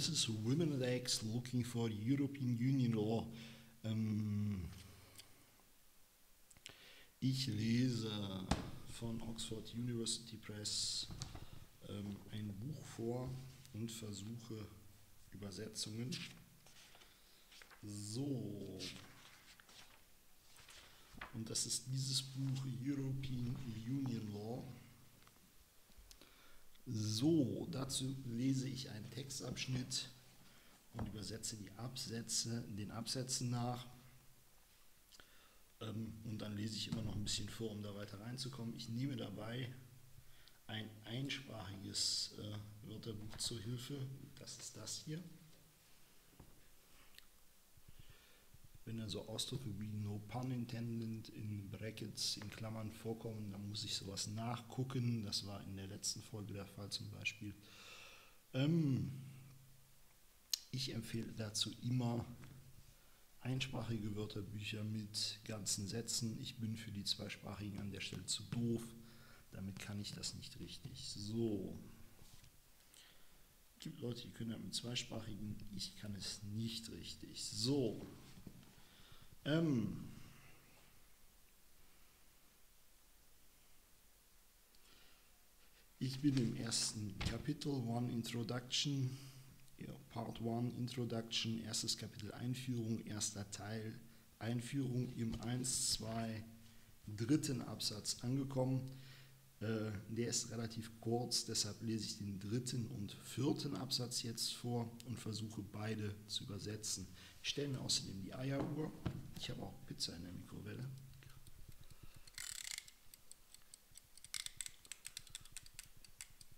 This is Women at X looking for European Union law. Um, ich lese von Oxford University Press um, ein Buch vor und versuche Übersetzungen. So. Und das ist dieses Buch European Union Law. So, dazu lese ich einen Textabschnitt und übersetze die Absätze, den Absätzen nach. Ähm, und dann lese ich immer noch ein bisschen vor, um da weiter reinzukommen. Ich nehme dabei ein einsprachiges äh, Wörterbuch zur Hilfe. Das ist das hier. Wenn dann so Ausdrücke wie no pun intended in Brackets, in Klammern vorkommen, dann muss ich sowas nachgucken. Das war in der letzten Folge der Fall zum Beispiel. Ähm, ich empfehle dazu immer einsprachige Wörterbücher mit ganzen Sätzen. Ich bin für die zweisprachigen an der Stelle zu doof. Damit kann ich das nicht richtig. So. Es gibt Leute, die können das mit zweisprachigen. Ich kann es nicht richtig. So. Ähm, ich bin im ersten Kapitel, One Introduction, Part 1 Introduction, erstes Kapitel Einführung, erster Teil Einführung im 1, 2, dritten Absatz angekommen. Äh, der ist relativ kurz, deshalb lese ich den dritten und vierten Absatz jetzt vor und versuche beide zu übersetzen. Ich stelle mir außerdem die Eieruhr. Ich habe auch Pizza in der Mikrowelle.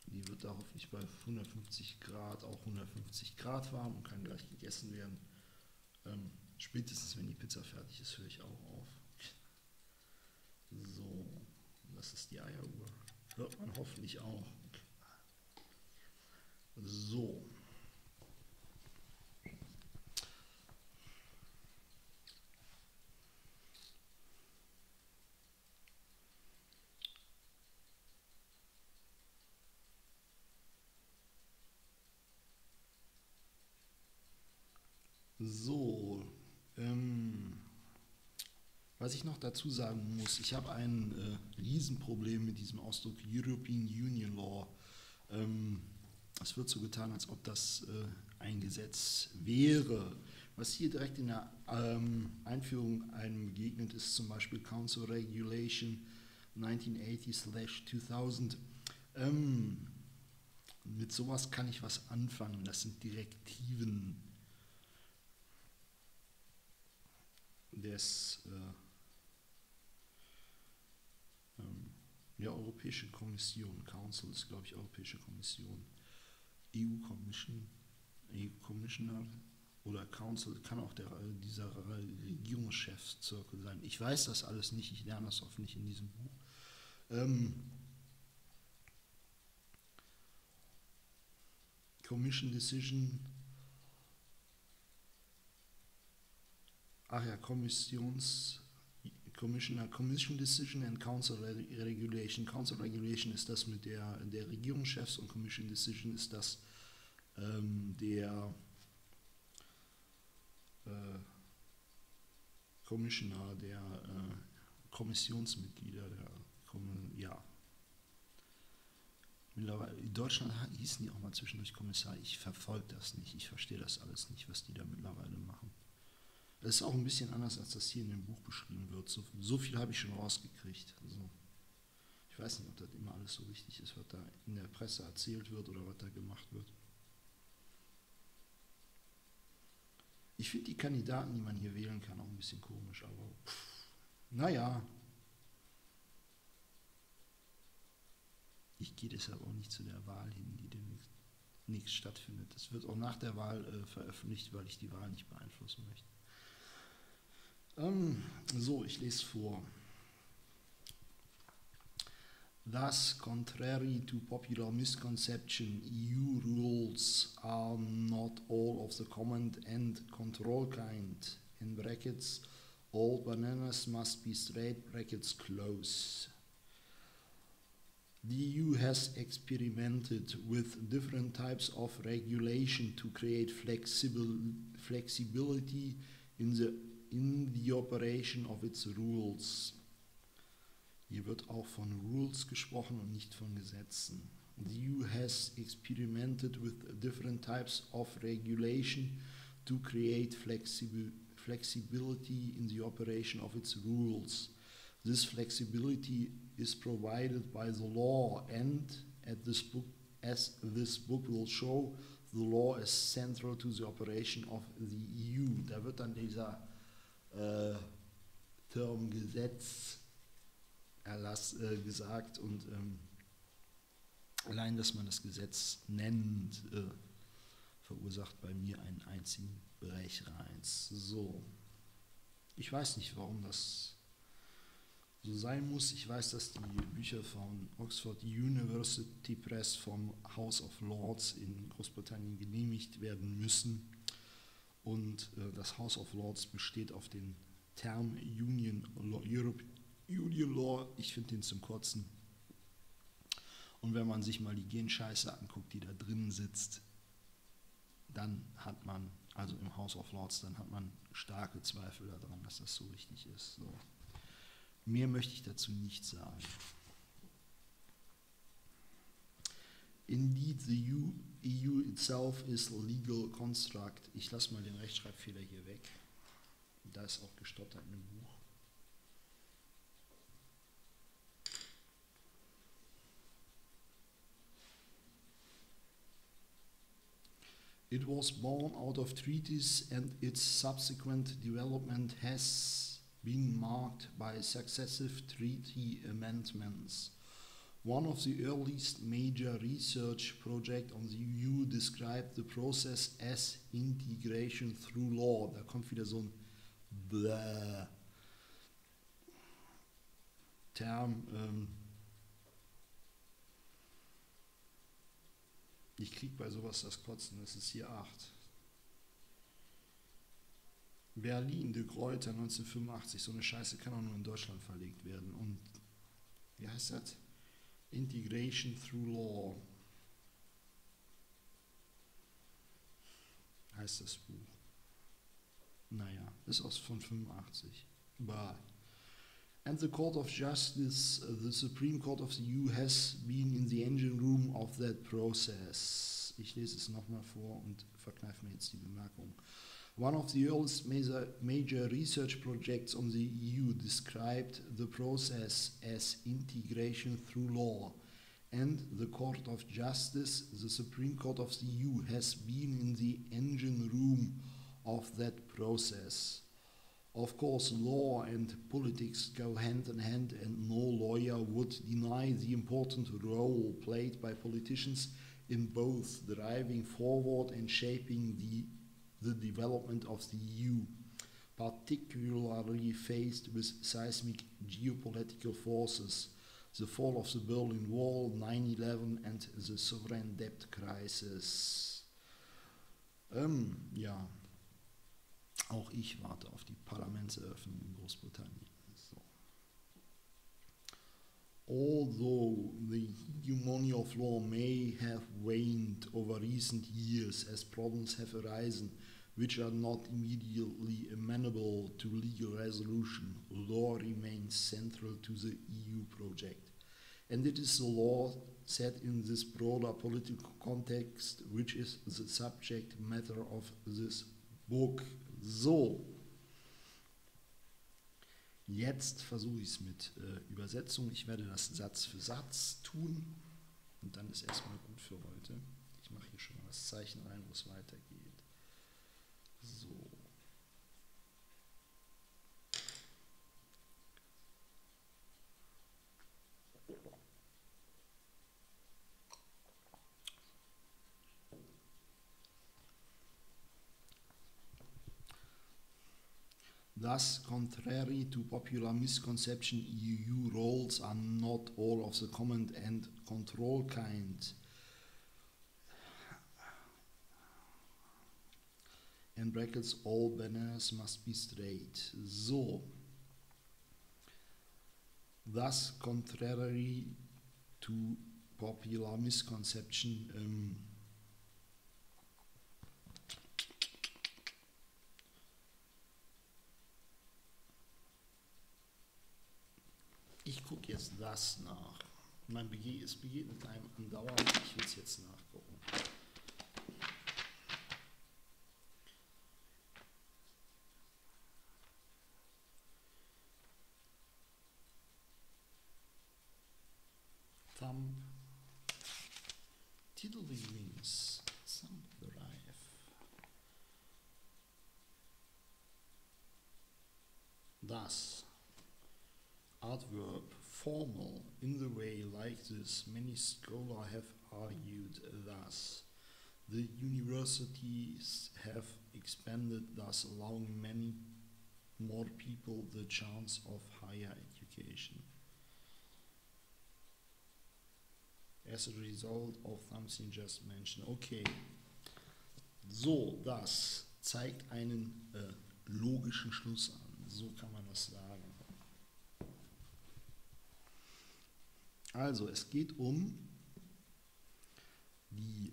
Die wird da hoffentlich bei 150 Grad auch 150 Grad warm und kann gleich gegessen werden. Ähm, spätestens wenn die Pizza fertig ist, höre ich auch auf. So, das ist die Eieruhr. Hört man hoffentlich auch. So. So, ähm, was ich noch dazu sagen muss, ich habe ein äh, Riesenproblem mit diesem Ausdruck European Union Law. Ähm, es wird so getan, als ob das äh, ein Gesetz wäre. Was hier direkt in der ähm, Einführung einem begegnet, ist zum Beispiel Council Regulation 1980-2000. Ähm, mit sowas kann ich was anfangen. Das sind Direktiven des äh, ähm, ja, Europäische Kommission, Council ist glaube ich Europäische Kommission, EU-Commission, EU-Commissioner oder Council kann auch der, dieser Regierungschefszirkel sein. Ich weiß das alles nicht, ich lerne das hoffentlich in diesem Buch. Ähm, Commission Decision ach ja, Kommissions, Commissioner, Commission Decision and Council Regulation. Council Regulation ist das mit der, der Regierungschefs und Commission Decision ist das ähm, der äh, Commissioner, der äh, Kommissionsmitglieder, der, ja. In Deutschland hießen die auch mal zwischendurch Kommissar. Ich verfolge das nicht, ich verstehe das alles nicht, was die da mittlerweile machen. Das ist auch ein bisschen anders, als das hier in dem Buch beschrieben wird. So, so viel habe ich schon rausgekriegt. Also, ich weiß nicht, ob das immer alles so richtig ist, was da in der Presse erzählt wird oder was da gemacht wird. Ich finde die Kandidaten, die man hier wählen kann, auch ein bisschen komisch, aber pff, naja. Ich gehe deshalb auch nicht zu der Wahl hin, die demnächst nichts stattfindet. Das wird auch nach der Wahl äh, veröffentlicht, weil ich die Wahl nicht beeinflussen möchte. Ähm, so, ich lese vor. Thus, contrary to popular misconception, EU rules are not all of the command and control kind. In brackets, all bananas must be straight, brackets close. The EU has experimented with different types of regulation to create flexibility in the, in the operation of its rules. Hier wird auch von Rules gesprochen und nicht von Gesetzen. The EU has experimented with different types of regulation to create flexibility in the operation of its rules. This flexibility is provided by the law and this book, as this book will show, the law is central to the operation of the EU. Da wird dann dieser äh, Term Gesetz Erlass äh, gesagt und ähm, allein, dass man das Gesetz nennt, äh, verursacht bei mir einen einzigen Brechreiz. So, ich weiß nicht, warum das so sein muss. Ich weiß, dass die Bücher von Oxford University Press vom House of Lords in Großbritannien genehmigt werden müssen. Und äh, das House of Lords besteht auf den Term Union Law, Europe, Union Law. Ich finde den zum Kotzen. Und wenn man sich mal die Genscheiße anguckt, die da drin sitzt, dann hat man, also im House of Lords, dann hat man starke Zweifel daran, dass das so richtig ist. So. Mehr möchte ich dazu nicht sagen. Indeed, the EU, EU itself is a legal construct. Ich lasse mal den Rechtschreibfehler hier weg. Da ist auch gestottert in dem Buch. It was born out of treaties and its subsequent development has been marked by successive treaty amendments. One of the earliest major research projects on the EU described the process as integration through law. Da kommt wieder so ein Bläh Term. Ähm ich krieg bei sowas das Kotzen, das ist hier 8. Berlin, de Gruyter 1985, so eine Scheiße kann auch nur in Deutschland verlegt werden. Und wie heißt das? Integration through Law heißt das Buch. Naja, ist aus von 85. Bah. And the Court of Justice, uh, the Supreme Court of the EU, has been in the engine room of that process. Ich lese es nochmal vor und verkneife mir jetzt die Bemerkung. One of the earliest major, major research projects on the EU described the process as integration through law, and the Court of Justice, the Supreme Court of the EU, has been in the engine room of that process. Of course, law and politics go hand in hand, and no lawyer would deny the important role played by politicians in both driving forward and shaping the the development of the EU, particularly faced with seismic geopolitical forces, the fall of the Berlin Wall, 9-11 and the sovereign debt crisis. Ähm, ja, auch ich warte auf die Parlamentseröffnung in Großbritannien. although the hegemony of law may have waned over recent years as problems have arisen which are not immediately amenable to legal resolution, law remains central to the EU project. And it is the law set in this broader political context which is the subject matter of this book. So, jetzt versuche ich es mit äh, Übersetzung. Ich werde das Satz für Satz tun und dann ist erstmal gut für heute. Ich mache hier schon mal das Zeichen rein, wo es weitergeht. Thus, contrary to popular misconception, EU roles are not all of the command and control kind. In brackets, all banners must be straight. So. Thus, contrary to popular misconception. Ähm, ich gucke jetzt das nach. Mein BG, es begegnet einem andauernd. Ich will es jetzt nachgucken. Thumb. Titellinks. Formal in the way like this, many scholars have argued thus. The universities have expanded, thus allowing many more people the chance of higher education. As a result of something just mentioned. Okay. So, das zeigt einen äh, logischen Schluss an. So kann man das sagen. Also, es geht um die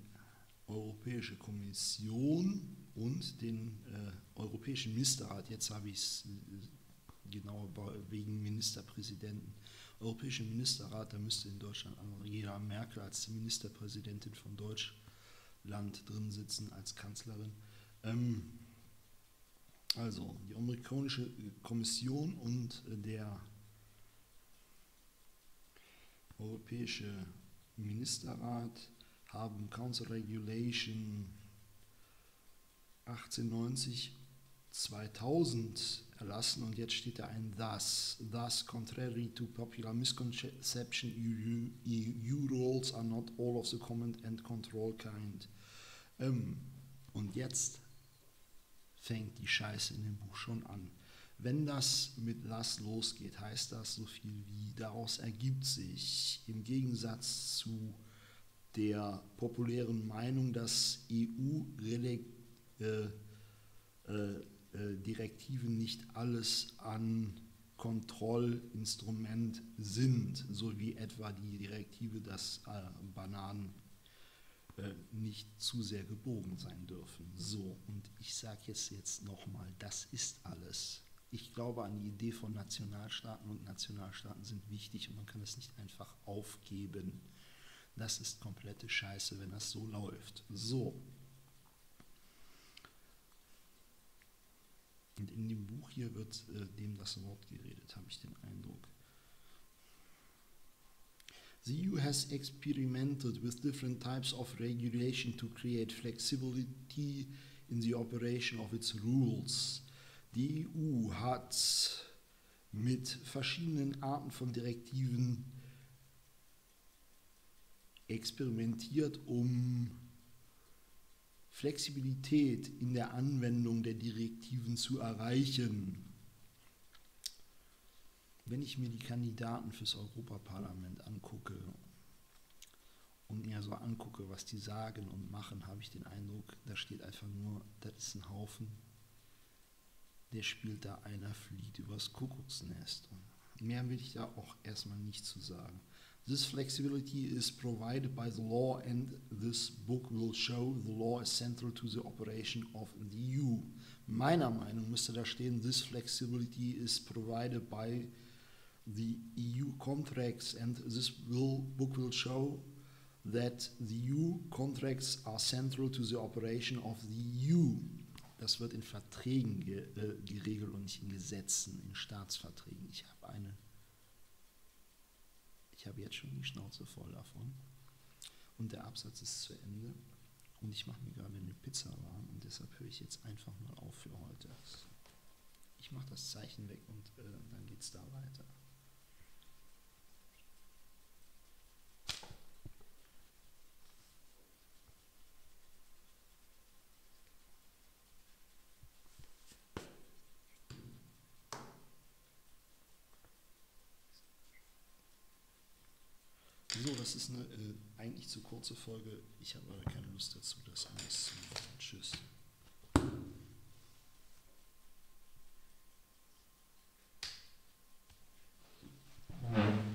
Europäische Kommission und den äh, Europäischen Ministerrat. Jetzt habe ich es äh, genau wegen Ministerpräsidenten. Europäischen Ministerrat, da müsste in Deutschland Angela Merkel als Ministerpräsidentin von Deutschland drin sitzen, als Kanzlerin. Ähm, also die amerikanische Kommission und der Europäische Ministerrat haben Council Regulation 1890 2000 erlassen und jetzt steht da ein Thus. Thus, contrary to popular misconception, EU, EU rules are not all of the command and control kind. Ähm, und jetzt fängt die Scheiße in dem Buch schon an. Wenn das mit Lass losgeht, heißt das so viel wie, daraus ergibt sich im Gegensatz zu der populären Meinung, dass EU-Direktiven äh, äh, nicht alles an Kontrollinstrument sind, so wie etwa die Direktive, dass äh, Bananen äh, nicht zu sehr gebogen sein dürfen. So, und ich sage jetzt, jetzt nochmal, das ist alles ich glaube an die Idee von Nationalstaaten und Nationalstaaten sind wichtig und man kann es nicht einfach aufgeben. Das ist komplette Scheiße, wenn das so läuft. So. Und in dem Buch hier wird äh, dem das Wort geredet, habe ich den Eindruck. The EU has experimented with different types of regulation to create flexibility in the operation of its rules. Die EU hat mit verschiedenen Arten von Direktiven experimentiert, um Flexibilität in der Anwendung der Direktiven zu erreichen. Wenn ich mir die Kandidaten fürs Europaparlament angucke und mir so angucke, was die sagen und machen, habe ich den Eindruck, da steht einfach nur, das ist ein Haufen der spielt da einer flieht übers Kuckucksnest. Mehr will ich da auch erstmal nicht zu sagen. This flexibility is provided by the law and this book will show the law is central to the operation of the EU. Meiner Meinung müsste da stehen, this flexibility is provided by the EU contracts and this will, book will show that the EU contracts are central to the operation of the EU. Das wird in Verträgen ge, äh, geregelt und nicht in Gesetzen, in Staatsverträgen. Ich habe eine, ich habe jetzt schon die Schnauze voll davon. Und der Absatz ist zu Ende. Und ich mache mir gerade eine Pizza warm und deshalb höre ich jetzt einfach mal auf für heute. Ich mache das Zeichen weg und äh, dann geht es da weiter. ist eine äh, eigentlich zu kurze Folge. Ich habe aber keine Lust dazu, das alles zu machen. Tschüss. Mhm.